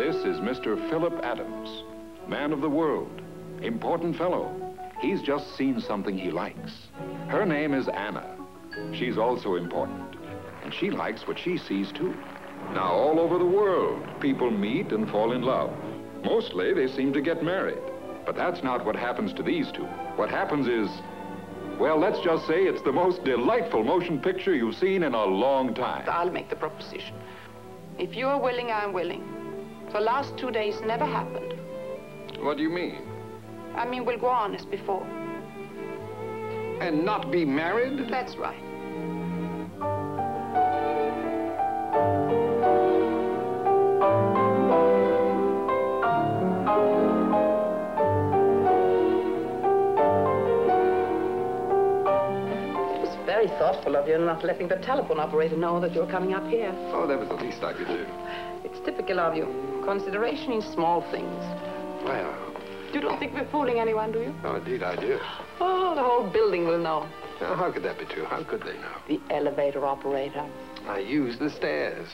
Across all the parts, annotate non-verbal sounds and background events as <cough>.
This is Mr. Philip Adams, man of the world, important fellow. He's just seen something he likes. Her name is Anna. She's also important, and she likes what she sees too. Now, all over the world, people meet and fall in love. Mostly, they seem to get married. But that's not what happens to these two. What happens is, well, let's just say it's the most delightful motion picture you've seen in a long time. I'll make the proposition. If you're willing, I'm willing. The last two days never happened. What do you mean? I mean, we'll go on as before. And not be married? That's right. Very thoughtful of you not letting the telephone operator know that you're coming up here. Oh, that was the least I could do. It's typical of you. Consideration in small things. Well, You don't think we're fooling anyone, do you? oh, indeed I do. Oh, the whole building will know. Now, how could that be true? How could they know? The elevator operator. I use the stairs.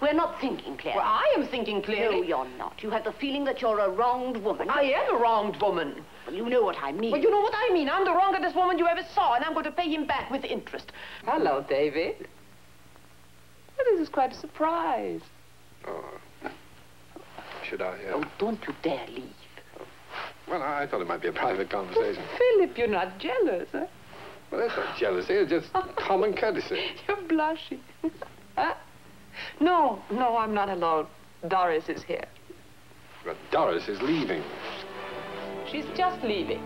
We're not thinking clearly. Well, I am thinking clearly. No, you're not. You have the feeling that you're a wronged woman. I am a wronged woman. Well, you know what I mean. Well, you know what I mean. I'm the wrongest woman you ever saw, and I'm going to pay him back with interest. Hello, David. Well, this is quite a surprise. Oh. Should I? Uh... Oh, don't you dare leave. Well, I thought it might be a private conversation. Philip, you're not jealous, huh? Well, that's not jealousy. It's just <laughs> common courtesy. You're blushing. <laughs> huh? No, no, I'm not alone. Doris is here. But Doris is leaving. She's just leaving.